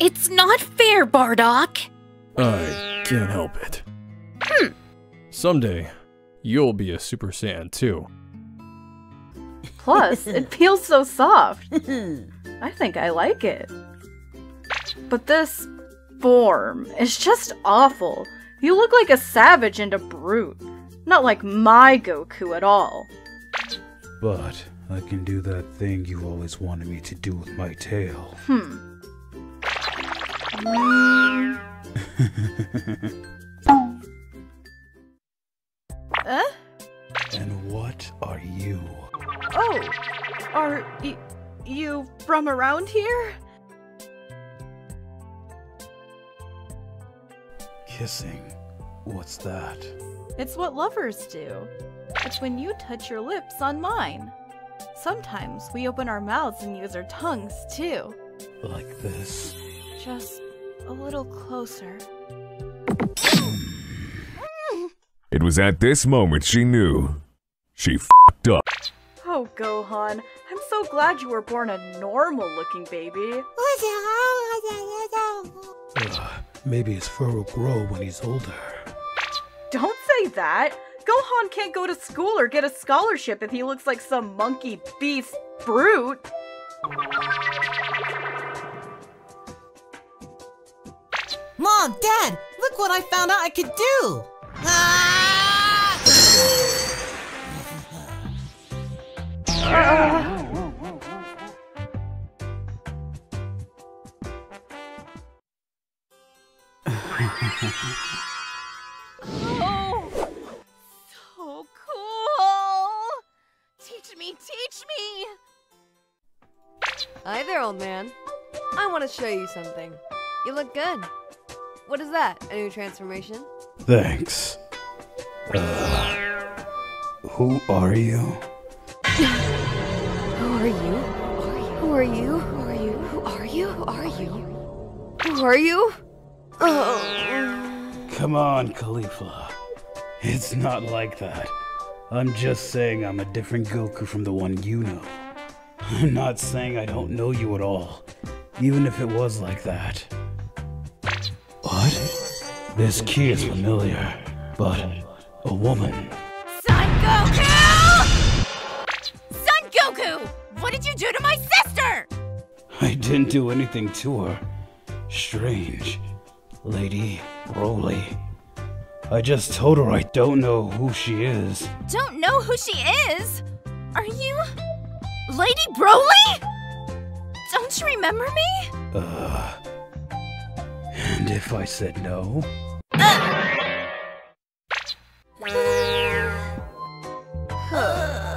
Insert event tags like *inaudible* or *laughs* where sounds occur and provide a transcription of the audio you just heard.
It's not fair, Bardock. I can't help it. Hmm. Someday, you'll be a Super Saiyan too. Plus, it *laughs* feels so soft. *laughs* I think I like it. But this form is just awful. You look like a savage and a brute. Not like my Goku at all. But I can do that thing you always wanted me to do with my tail. Hmm. *laughs* eh? And what are you? Oh, are you from around here? Kissing. What's that? It's what lovers do. It's when you touch your lips on mine. Sometimes we open our mouths and use our tongues too. Like this. Just a little closer. It was at this moment she knew. She f***ed up. Oh, Gohan, I'm so glad you were born a normal looking baby. Ugh, maybe his fur will grow when he's older. Don't say that! Gohan can't go to school or get a scholarship if he looks like some monkey beast brute. Mom, Dad, look what I found out I could do! Ah! Oh, so cool! Teach me, teach me! Hi there, old man. I want to show you something. You look good. What is that? A new transformation? Thanks. Uh, who are you? Who are you? Who are you? Who are you? Who are you? Who are you? Who are you? Oh. Come on, Caulifla. It's not like that. I'm just saying I'm a different Goku from the one you know. I'm not saying I don't know you at all, even if it was like that. This ki is familiar, but a woman. Son Goku! Son Goku! What did you do to my sister? I didn't do anything to her. Strange. Lady Broly. I just told her I don't know who she is. Don't know who she is? Are you. Lady Broly? Don't you remember me? Uh. And if I said no? Uh.